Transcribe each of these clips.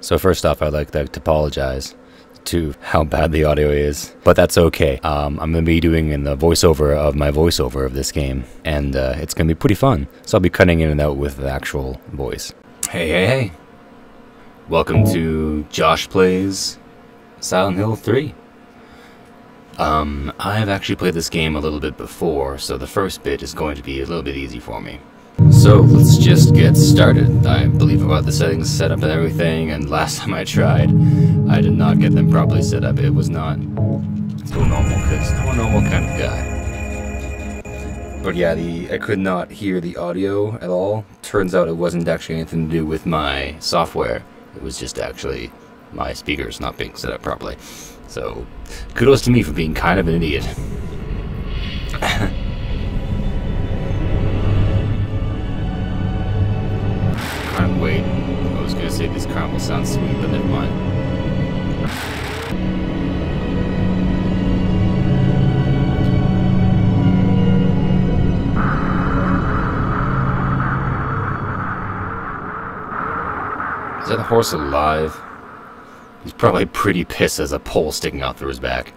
So first off, I'd like to apologize to how bad the audio is, but that's okay. Um, I'm going to be doing in the voiceover of my voiceover of this game, and uh, it's going to be pretty fun. So I'll be cutting in and out with the actual voice. Hey, hey, hey. Welcome to Josh Plays Silent Hill 3. Um, I have actually played this game a little bit before, so the first bit is going to be a little bit easy for me. So let's just get started. I believe about the settings set up and everything, and last time I tried, I did not get them properly set up. It was not so normal, because I'm a normal kind of guy. But yeah, the I could not hear the audio at all. Turns out it wasn't actually anything to do with my software. It was just actually my speakers not being set up properly. So, kudos to me for being kind of an idiot. wait. I was gonna say this crime sounds sweet, but never mind. Is that horse alive? He's probably pretty pissed as a pole sticking out through his back.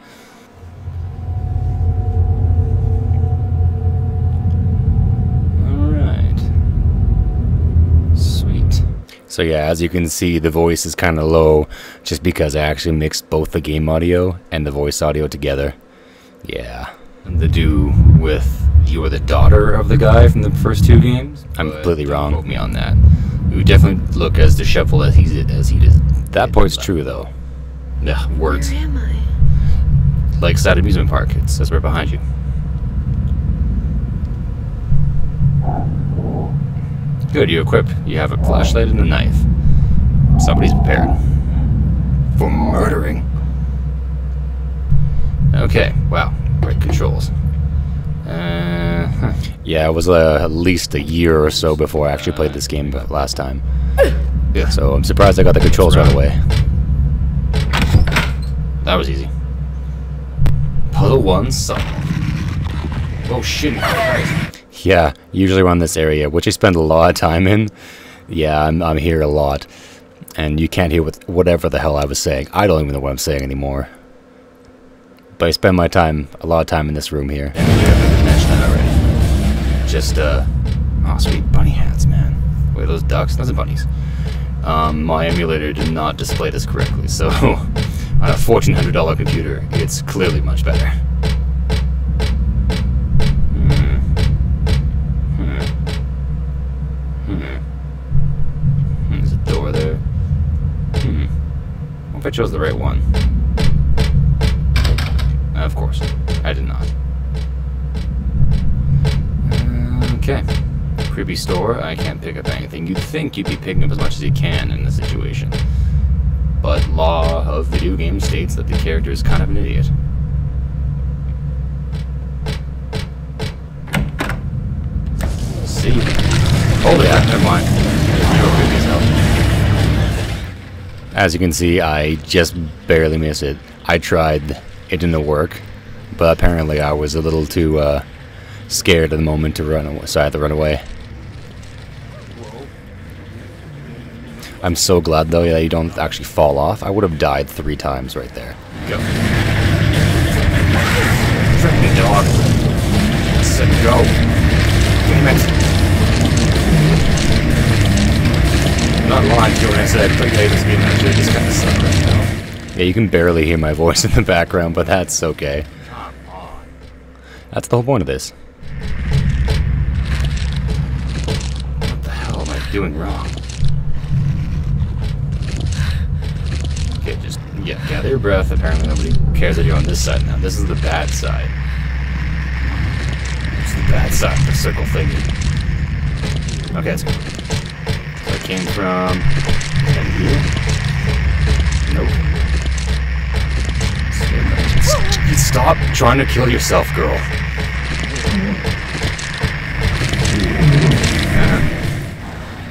So yeah, as you can see, the voice is kind of low just because I actually mixed both the game audio and the voice audio together. Yeah. And the do with you are the daughter of the guy from the first two games? I'm completely wrong. Quote me on that. You definitely look as disheveled as he as he does. That point's true though. Yeah, words. Where am I? Lakeside Amusement Park. It says right behind you. Good, you equip. You have a flashlight and a knife. Somebody's prepared. For murdering. Okay, wow. Great controls. Uh, huh. Yeah, it was uh, at least a year or so before I actually played this game last time. Yeah. So I'm surprised I got the controls right away. That was easy. Puzzle one solved. Oh shit! Yeah, usually around this area, which I spend a lot of time in. Yeah, I'm, I'm here a lot. And you can't hear what, whatever the hell I was saying. I don't even know what I'm saying anymore. But I spend my time, a lot of time in this room here. Just, uh, oh sweet bunny hats, man. Wait, those ducks? Those are bunnies. Um, my emulator did not display this correctly, so on a $1,400 computer, it's clearly much better. Hmm. Hmm. Hmm. There's a door there. Hmm. I hope I chose the right one. Uh, of course, I did not. Uh, okay creepy store, I can't pick up anything. You'd think you'd be picking up as much as you can in this situation. But law of video games states that the character is kind of an idiot. see. Oh yeah, never mind. As you can see, I just barely missed it. I tried, it didn't work, but apparently I was a little too uh, scared at the moment to run away, so I had to run away. I'm so glad though that you don't actually fall off. I would have died three times right there. Go. Freaking dog. Said go. I said like, hey, this game actually just kind of right now. Yeah, you can barely hear my voice in the background, but that's okay. That's the whole point of this. What the hell am I doing wrong? Okay, just yeah, gather your breath. Apparently nobody cares that you're on this side now. This is the bad side. It's the bad side, the circle thingy. Okay, let's go. Came from. Nope. Stop trying to kill yourself, girl.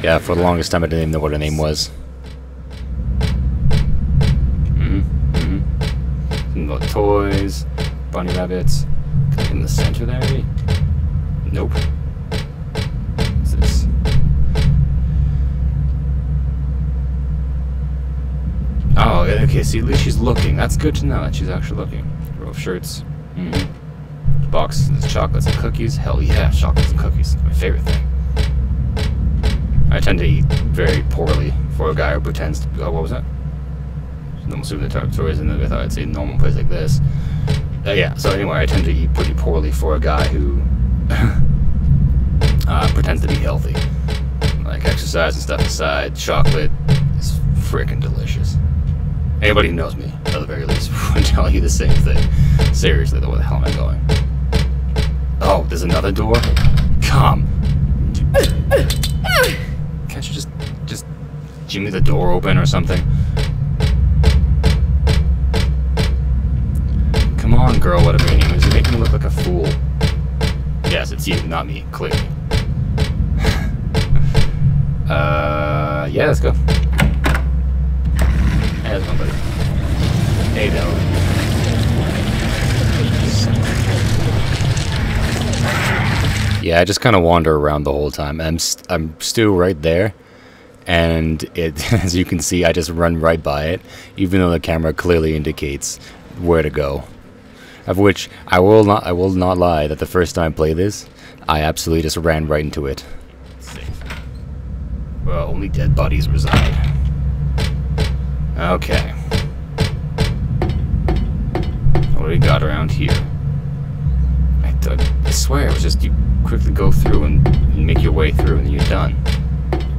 Yeah, for the longest time I didn't even know what her name was. Mm-hmm. Mm-hmm. little toys, bunny rabbits. In the center there. Nope. What's this? Okay, see, at least she's looking. That's good to know that she's actually looking. Row of shirts. Mm. Boxes, chocolates and cookies. Hell yeah, chocolates and cookies. My favorite thing. I tend to eat very poorly for a guy who pretends to. Oh, what was that? Normal toys, and I thought I'd say normal place like this. Uh, yeah, so anyway, I tend to eat pretty poorly for a guy who uh, pretends to be healthy. Like exercise and stuff aside, chocolate is freaking delicious. Anybody who knows me, at the very least, would tell you the same thing. Seriously, though, where the hell am I going? Oh, there's another door? Come. Can't you just, just jimmy the door open or something? Come on, girl, whatever your name is. You're making me look like a fool. Yes, it's you, not me, clearly. uh, yeah, let's go. Hey, let's go, buddy. Yeah, I just kind of wander around the whole time. I'm st I'm still right there, and it, as you can see, I just run right by it, even though the camera clearly indicates where to go. Of which I will not I will not lie that the first time I played this, I absolutely just ran right into it. Well, only dead bodies reside. Okay. We got around here? I, I swear it was just you quickly go through and make your way through and you're done.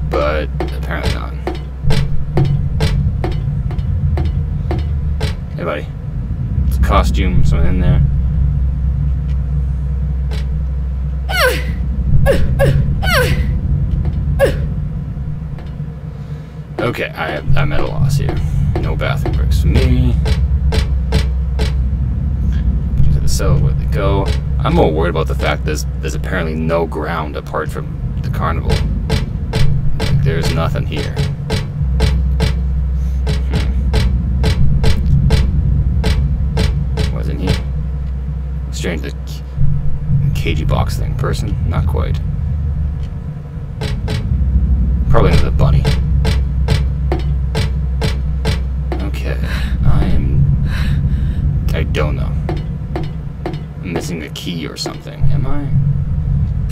But apparently not. Hey buddy. It's a costume, something in there. Okay, I, I'm at a loss here. No bathroom breaks for me. They go. I'm more worried about the fact there's there's apparently no ground apart from the carnival. Like, there's nothing here. Hmm. In here? Strange, the cagey box thing. Person? Not quite. Probably another bunny. Okay, I'm... I don't know. Missing a key or something. Am I?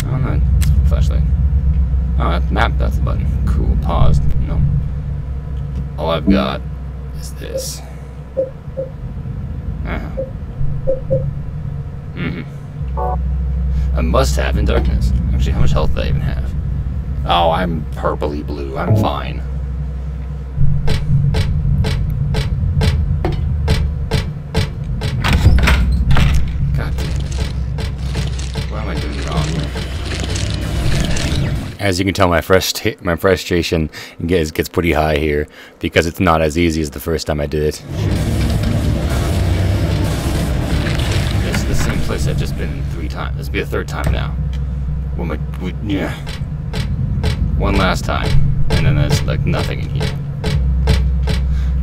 I don't know. Flashlight. Oh, map, that's the button. Cool. Paused. No. All I've got is this. -huh. Mm hmm A must-have in darkness. Actually, how much health do I even have? Oh, I'm purpley blue. I'm fine. As you can tell, my frust my frustration gets gets pretty high here because it's not as easy as the first time I did it. It's the same place I've just been three times. This will be a third time now. When my, we, yeah, one last time, and then there's like nothing in here.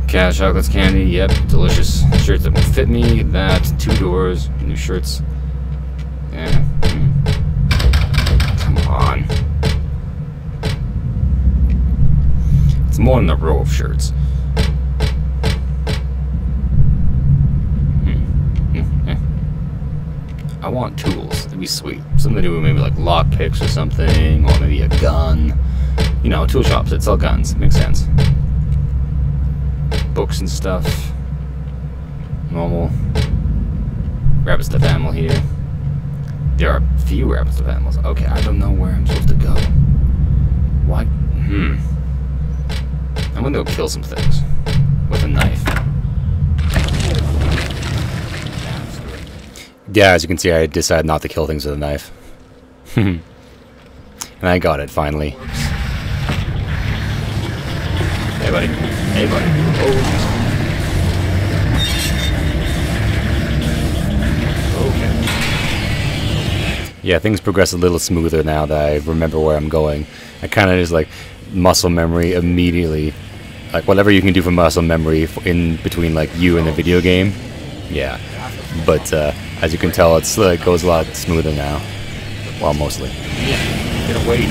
Cat chocolates, candy, yep, delicious. Shirts that will fit me. That two doors, new shirts. Yeah. Mm. Come on. It's more than a row of shirts. Hmm. I want tools. That'd be sweet. Something to do with maybe like lock picks or something, or maybe a gun. You know, tool shops that sell guns. Makes sense. Books and stuff. Normal. Rabbit stuffed animal here. There are a few rabbit stuffed animals. Okay, I don't know where I'm supposed to go. Why? Hmm. I'm gonna go kill some things with a knife. Yeah, as you can see, I decided not to kill things with a knife. and I got it, finally. Hey, buddy. Hey, buddy. Oh. Yeah, things progress a little smoother now that I remember where I'm going. I kind of just like muscle memory immediately like whatever you can do for muscle memory in between like you and the video game. Yeah, but uh, as you can tell, it's uh, it goes a lot smoother now. Well, mostly. Yeah, get away!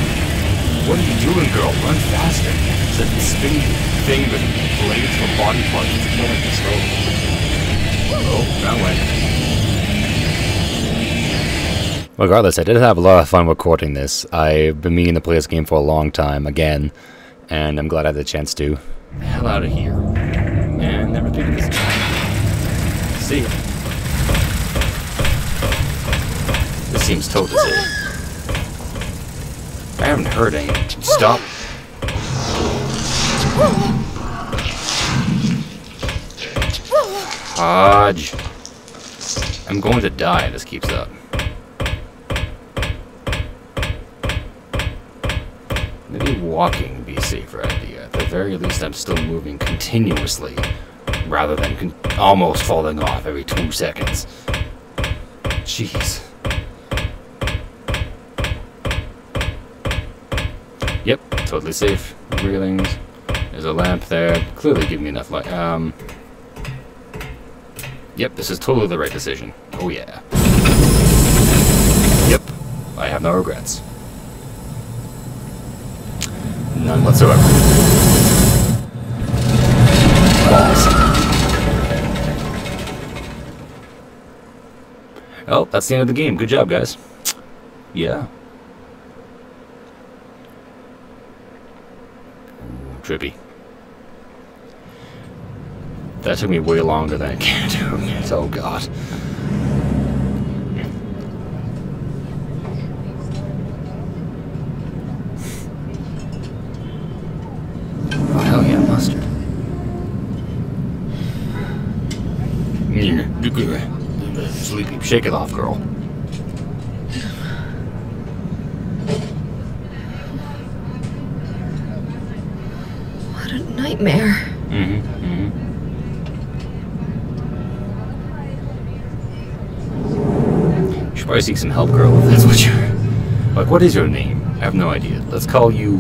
What are you doing, girl? Run faster! Said speed. thing with blades for body parts is killing slowly. Oh, that way. Regardless, I did have a lot of fun recording this. I've been meaning to play this game for a long time, again, and I'm glad I had the chance to. The hell out of here. And never think of this again. See ya. This seems totally safe. I haven't heard any. Stop. Hodge. I'm going to die if this keeps up. Maybe walking would be a safer idea. At the very least, I'm still moving continuously, rather than con almost falling off every two seconds. Jeez. Yep, totally safe. Railings. There's a lamp there. Clearly giving me enough light. Um. Yep, this is totally the right decision. Oh yeah. Yep, I have no regrets. None whatsoever. Oh, that's the end of the game. Good job, guys. Yeah. Ooh, trippy. That took me way longer than it can do. Oh god. Sleepy. Shake it off, girl. What a nightmare. Mm-hmm. Mm-hmm. You should probably seek some help, girl, if that's what you're... Like, what is your name? I have no idea. Let's call you...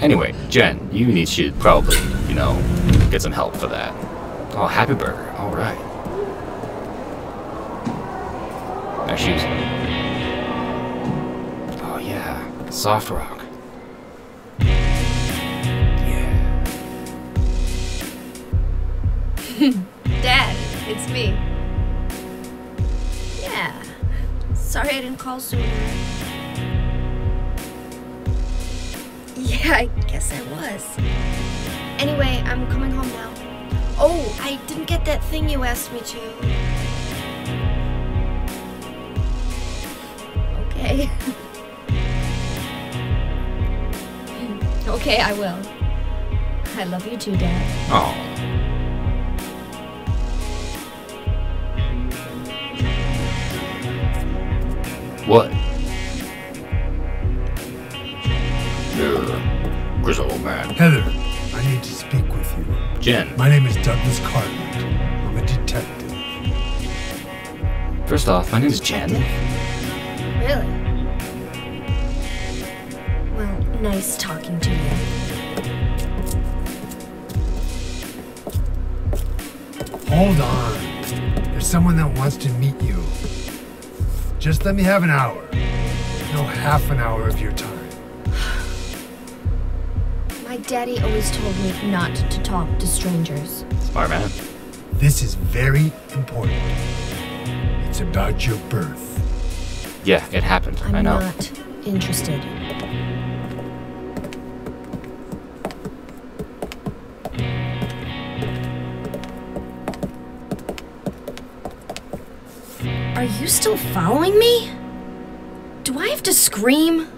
Anyway, Jen, you need to probably, you know, get some help for that. Oh, Happy Burger. Alright. Nice shoes. Oh yeah, soft rock. Yeah. Dad, it's me. Yeah. Sorry I didn't call sooner. I guess I was. Anyway, I'm coming home now. Oh, I didn't get that thing you asked me to. Okay. okay, I will. I love you too, Dad. Oh. What? Jen. My name is Douglas Cartland. I'm a detective. First off, my name's Jen. Really? Well, nice talking to you. Hold on. There's someone that wants to meet you. Just let me have an hour. No, half an hour of your time. My daddy always told me not to talk to strangers. Smart man. This is very important. It's about your birth. Yeah, it happened. I'm I know. not interested. Are you still following me? Do I have to scream?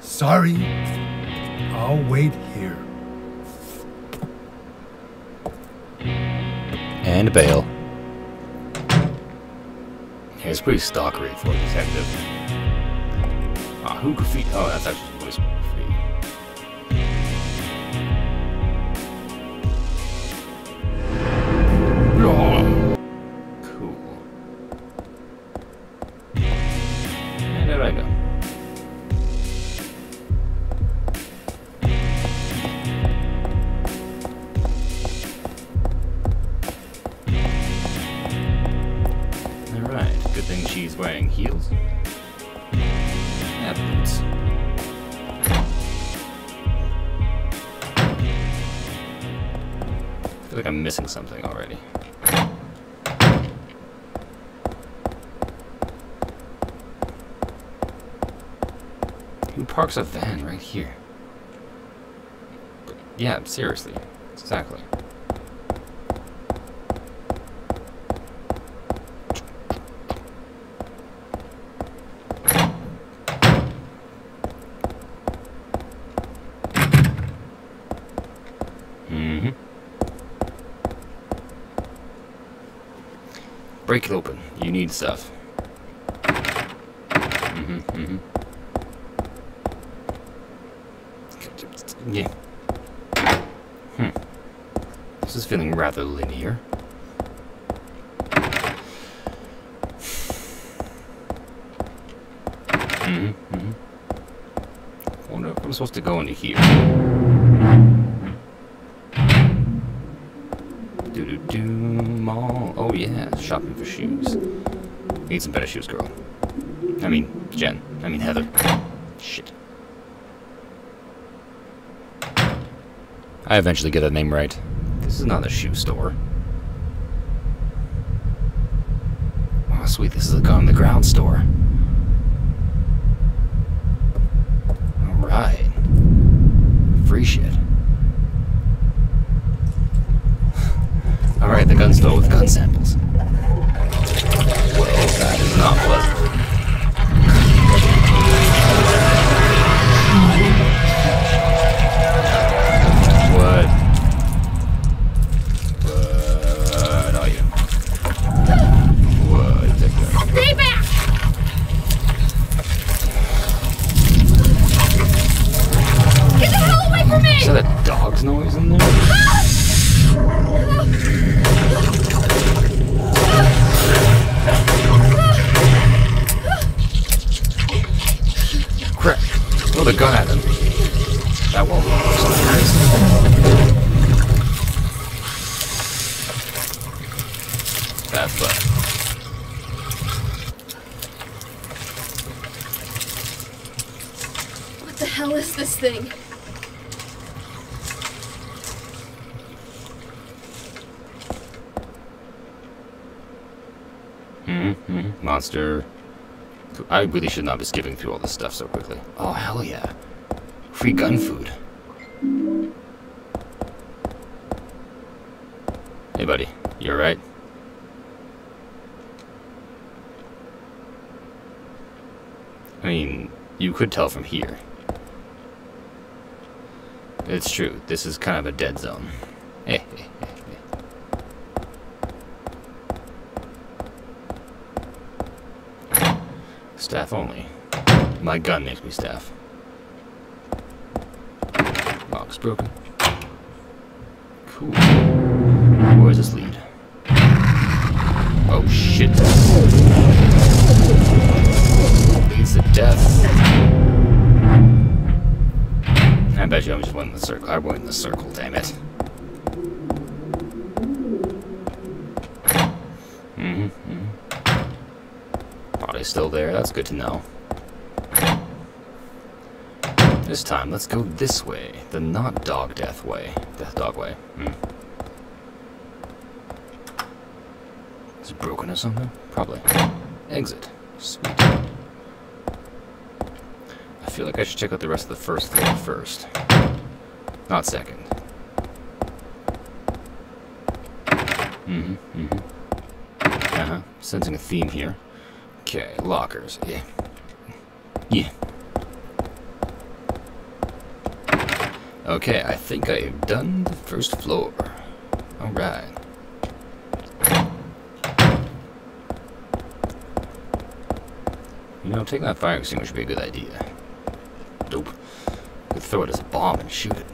Sorry. I'll wait And bail. Yeah, it's pretty stalkery for a detective. Ah, who graffiti? Oh, that's actually voice I'm missing something already. Who parks a van right here? Yeah, seriously. Exactly. Mm-hmm. Break it open. You need stuff. Mm-hmm, mm-hmm. Yeah. Hmm. This is feeling rather linear. Mm-hmm, mm-hmm. Wonder if I'm supposed to go into here. Do-do-do, mall. Oh yeah, shopping for shoes. Need some better shoes, girl. I mean, Jen. I mean, Heather. Shit. I eventually get that name right. This is not a shoe store. Oh, sweet, this is a gun on the ground store. Monster. I really should not be skipping through all this stuff so quickly. Oh, hell yeah. Free gun food. Hey, buddy. You alright? I mean, you could tell from here. It's true. This is kind of a dead zone. Hey, hey, hey, hey. Staff only. My gun makes me staff. Lock's broken. Cool. Where does this lead? Oh shit. Leads to death. I bet you I'm just winning the circle. I won the circle, damn it. Mm-hmm. mm-hmm. Body's still there, that's good to know. This time, let's go this way. The not dog death way. Death dog way. Hmm. Is it broken or something? Probably. Exit. Sweet. I feel like I should check out the rest of the first floor first. Not second. Mm-hmm, mm-hmm. Uh-huh. Sensing a theme here. Okay, lockers. Yeah. Yeah. Okay, I think I've done the first floor. Alright. You know, taking that fire extinguisher would be a good idea. Dope. Could throw it as a bomb and shoot it.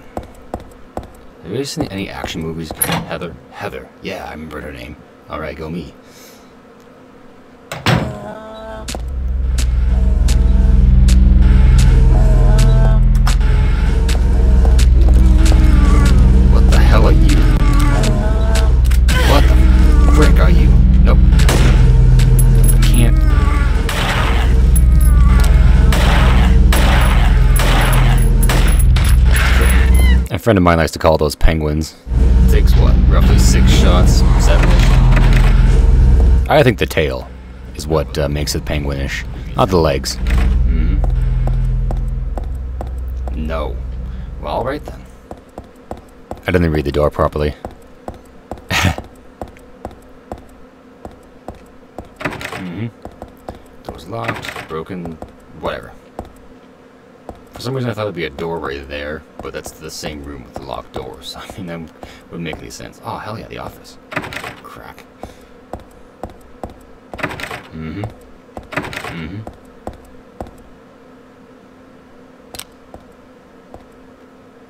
Have you ever seen any action movies? Heather? Heather. Yeah, I remember her name. Alright, go me. Friend of mine likes to call those penguins. takes what, roughly six shots, seven I think the tail is what uh, makes it penguinish, not the legs. Mm. No. Well, alright then. I didn't read the door properly. mm hmm Door's locked, broken, whatever. For some reason I thought there'd be a door right there, but that's the same room with the locked doors. I mean, that would make any sense. Oh, hell yeah, the office. Crack. Mm-hmm. Mm-hmm.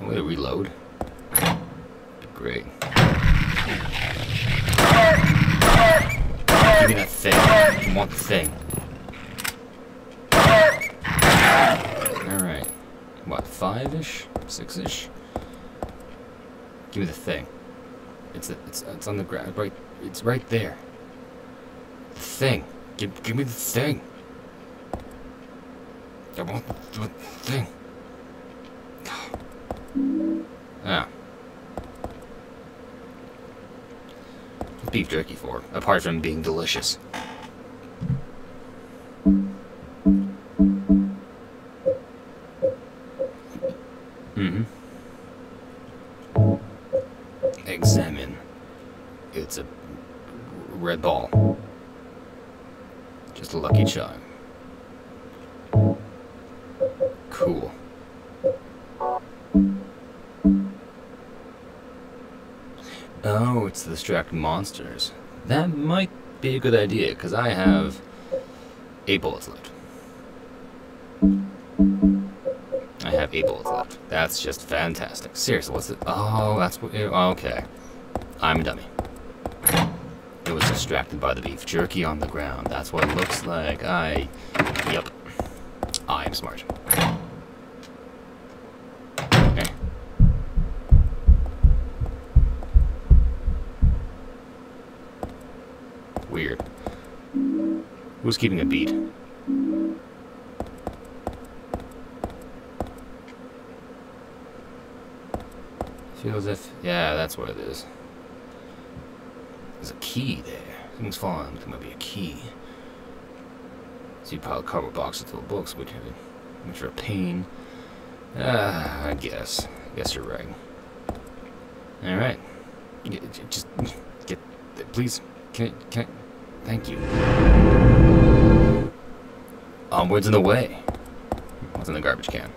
I'm gonna reload. Great. Give me that thing. I want the thing. Alright. What, five-ish? Six-ish? Give me the thing. It's it's it's on the ground. Right, it's right there. The thing. Give give me the thing. I want the thing. Ah. beef jerky for, apart from being delicious? Monsters. That might be a good idea, because I have eight bullets left. I have eight bullets left. That's just fantastic. Seriously, what's it? Oh, that's what. Okay. I'm a dummy. It was distracted by the beef jerky on the ground. That's what it looks like. I. Yep. I am smart. Weird. Who's keeping a beat? Feels if... Yeah, that's what it is. There's a key there. Things falling. There might be a key. See pile of cardboard boxes full of books, which, which are a pain. Ah, I guess. I guess you're right. Alright. Just get... Please. Can, can, Thank you. Um, Onwards and away. What's in the garbage can?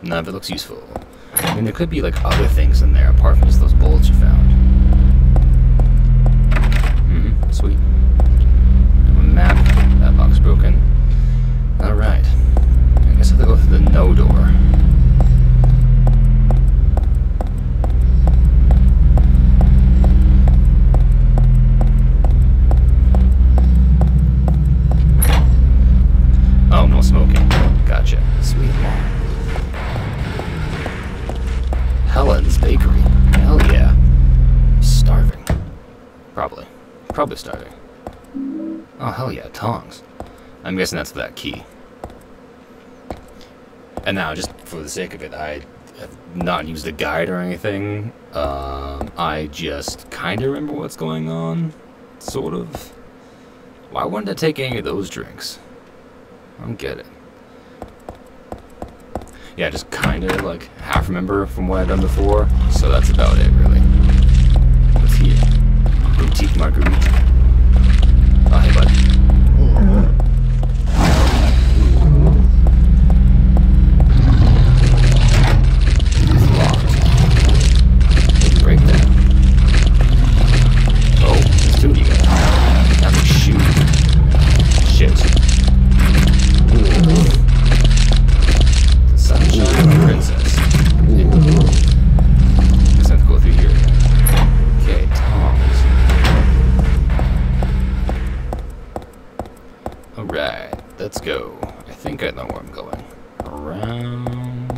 None of it looks useful. I mean, there could be, like, other things in there apart from just those bullets you found. Probably starting. Oh, hell yeah, tongs. I'm guessing that's that key. And now, just for the sake of it, I have not used a guide or anything. Um, I just kind of remember what's going on, sort of. Why wouldn't I take any of those drinks? I don't get it. Yeah, just kind of like half remember from what I've done before, so that's about it, really. Politik mal geübt. Ach, Herbert, Let's go. I think I know where I'm going. Around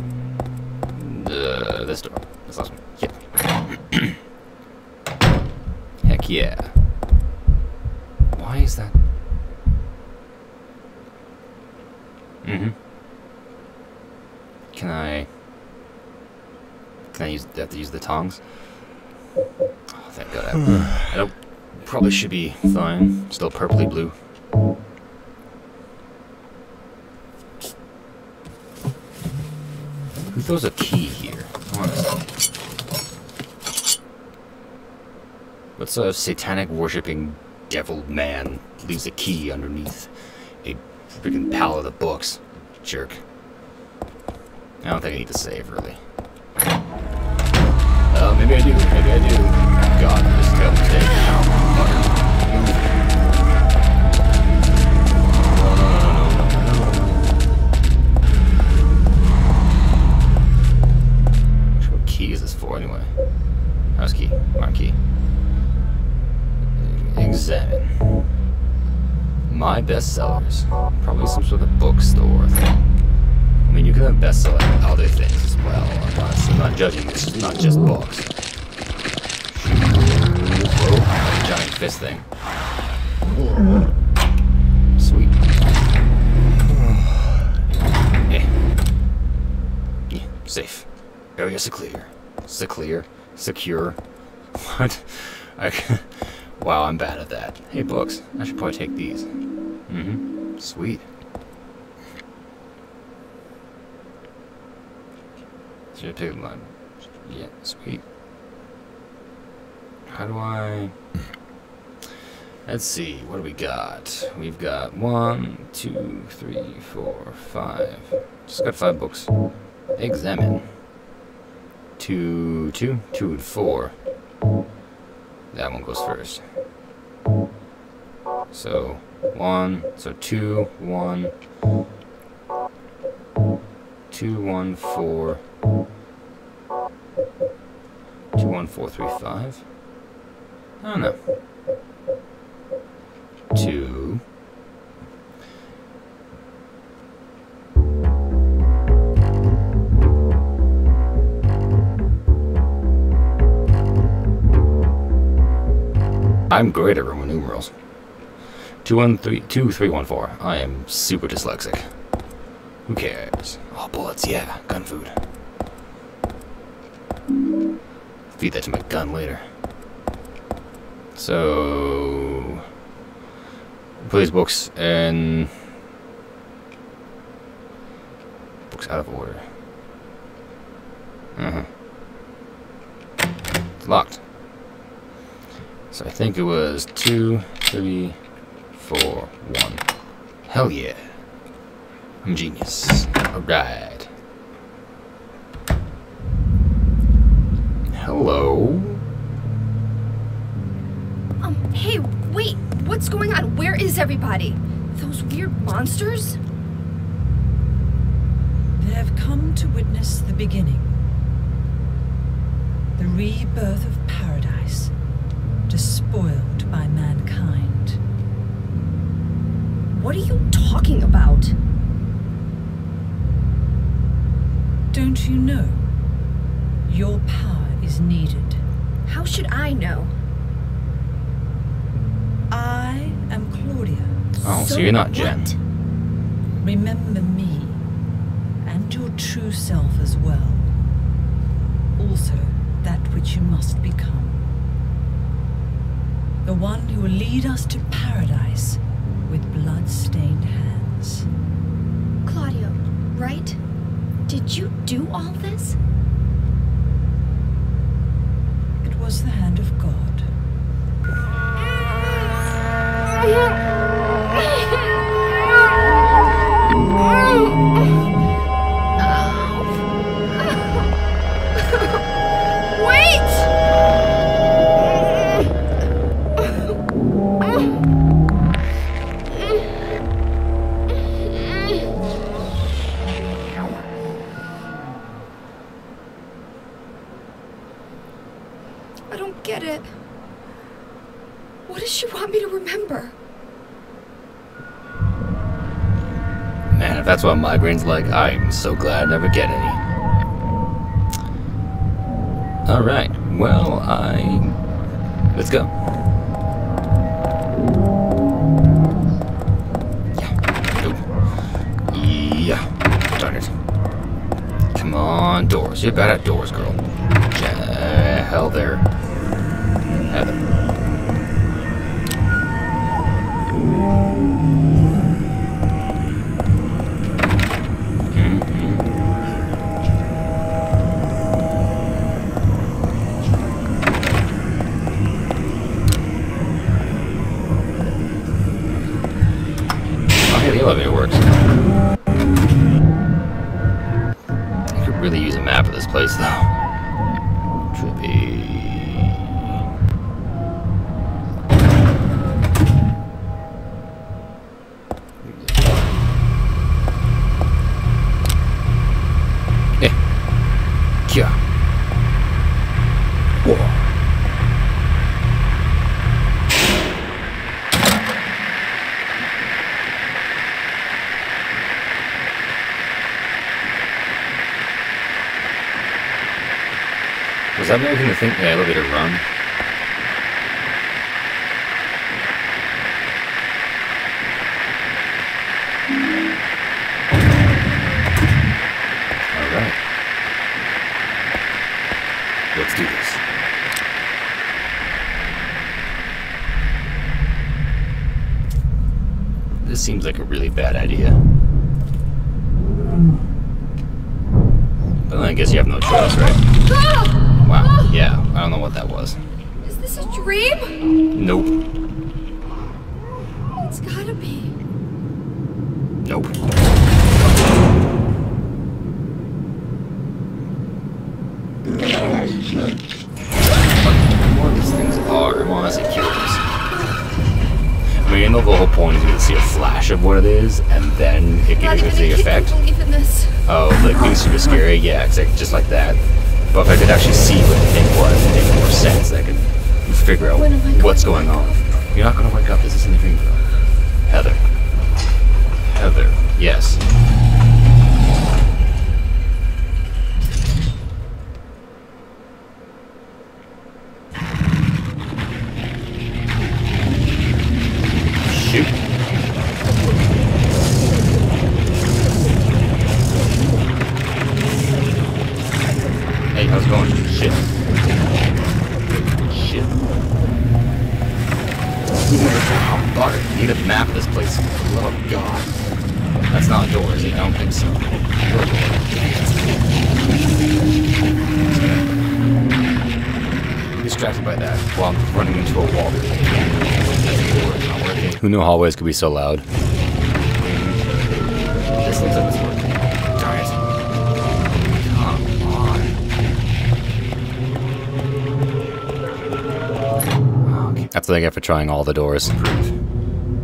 uh, this door. This last one. Yeah. Heck yeah. Why is that? Mm-hmm. Can I? Can I use? Have to use the tongs? Oh, thank God. I, I probably should be fine. Still purpley blue. Who throws a key here? Honestly. What sort of satanic worshipping devil man leaves a key underneath a freaking pallet of books? Jerk. I don't think I need to save, really. Uh, maybe I do. Maybe I do. God, this is a. judging this. It's not just. Whoa, giant fist thing. Sweet. yeah. Yeah, safe. Area secure. Secure. Secure. What? I, wow, I'm bad at that. Hey, books. I should probably take these. Mm-hmm. Sweet. Should one? Yeah, sweet. How do I... Let's see, what do we got? We've got one, two, three, four, five. Just got five books. Examine. Two, two, two, and four. That one goes first. So, one, so two, one, two, one, four, one, four, three, five. Oh, I don't know. Two. I'm great at Roman numerals. Two one three two three one four. I am super dyslexic. Who cares? All bullets, yeah. Gun food. Feed that to my gun later. So... These books and... Books out of order. Uh-huh. It's locked. So I think it was two, three, four, one. Hell yeah. I'm genius. Alright. Hello? Um, hey, wait, what's going on? Where is everybody? Those weird monsters? They have come to witness the beginning. The rebirth of paradise, despoiled by mankind. What are you talking about? Don't you know? Your power is needed. How should I know? I am Claudia. Oh, so, you're not Jen. what? Remember me, and your true self as well. Also, that which you must become. The one who will lead us to paradise with blood-stained hands. Claudia, right? Did you do all this? It was the hand of God. I that's what migraine's like, I'm so glad I never get any. Alright, well, I... Let's go. Yeah. Ooh. Yeah. Darn it. Come on, doors. You're bad at doors, girl. Hell there. Heather. Was that making the thing the elevator run? Alright. Let's do this. This seems like a really bad idea. But I guess you have no choice, right? Wow. Yeah, I don't know what that was. Is this a dream? Nope. It's gotta be. Nope. What these things are, I'm honestly curious. I mean, the whole point is you to see a flash of what it is, and then it gives you the effect. can believe in this. Oh, like being super scary? Yeah, exactly, just like that. But if I could actually see what the thing was and make more sense, I could figure out When am I what's going going on. You're not gonna wake up. This isn't a dream, girl. Heather. Heather. Yes. Who knew hallways could be so loud? This looks like working. Darn it. Come on. Okay. That's what I get for trying all the doors.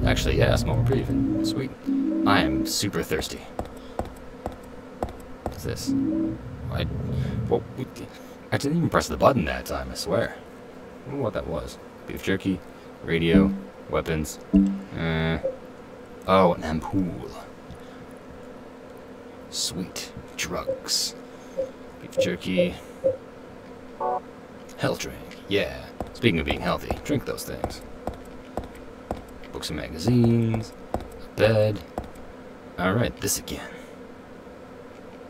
Actually, yeah, small reprieve. Sweet. I am super thirsty. What's this? I, well, I didn't even press the button that time, I swear. I wonder what that was. Beef jerky, radio, weapons. Uh, oh, an ampoule. Sweet. Drugs. Beef jerky. Health drink. Yeah. Speaking of being healthy, drink those things. Books and magazines. A bed. Alright, this again.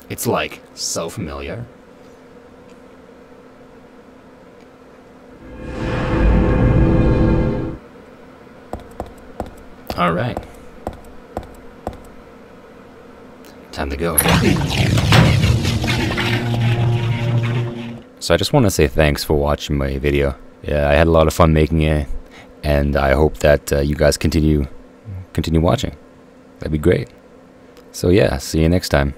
It's like so familiar. Alright. Time to go. So I just want to say thanks for watching my video. Yeah, I had a lot of fun making it, and I hope that uh, you guys continue continue watching. That'd be great. So yeah, see you next time.